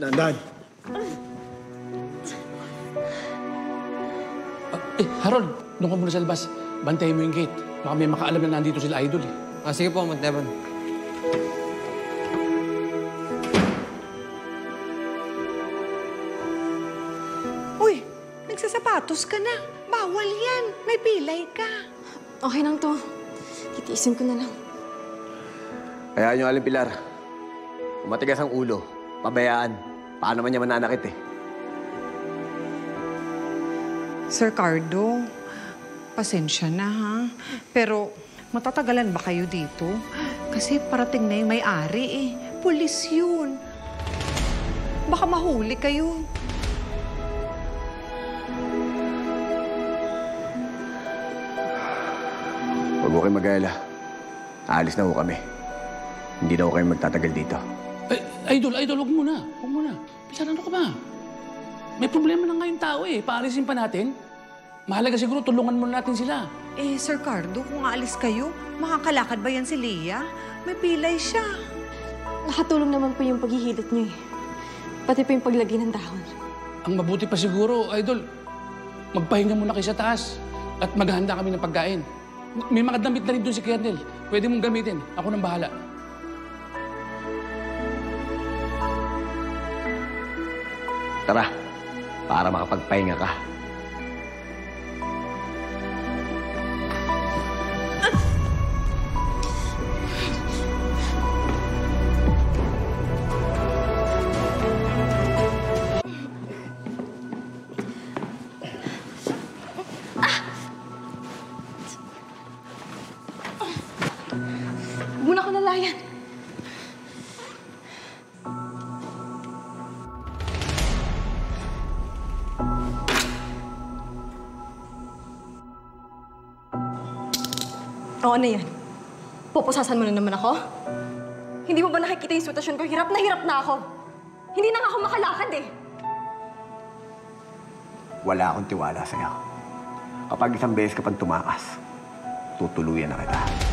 Dandan. Ah, eh, Harold, doon ka muna sa labas. Bantayin mo yung gate. Baka may makaalam na nandito sila idol eh. Ah, sige po, Manteban. Uy, nagsasapatos ka na. Bawal yan. May pilay ka. Okay lang to. Titiisin ko na lang. Kaya nyo, Aling Pilar. Kung matigas ang ulo, pabayaan. Paano man niya mananakit eh. Sir Cardo, pasensya na ha. Pero matatagalan ba kayo dito? Kasi parating na yung may-ari eh. Pulis yun. Baka mahuli kayo. Huwag mo kayong mag-alala. Aalis na ho kami. Hindi na ho kayo magtatagal dito. Idol, idol, huwag muna. Huwag muna. Pilar, ano ka ba? May problema na ngayong tao eh. Paalisin pa natin. Mahalaga siguro tulungan muna natin sila. Eh, Sir Cardo, kung aalis kayo, makakalakad ba yan si Leah? May pilay siya. Nakatulong naman po yung paghihilot niyo eh. Pati pa yung paglagay ng dahon. Ang mabuti pa siguro, idol, magpahinga muna kayo sa taas at maghahanda kami ng pagkain. May mga damit na rin doon si Kernel. Pwede mong gamitin. Ako nang bahala. Tara, para makapagpahinga ka. O ano yan? Pupusasan mo na naman ako? Hindi mo ba nakikita yung sitwasyon ko? Hirap na hirap na ako. Hindi na ako makalakad eh. Wala akong tiwala sa'yo. Kapag isang beses ka pang tumakas, tutuluyan na kita.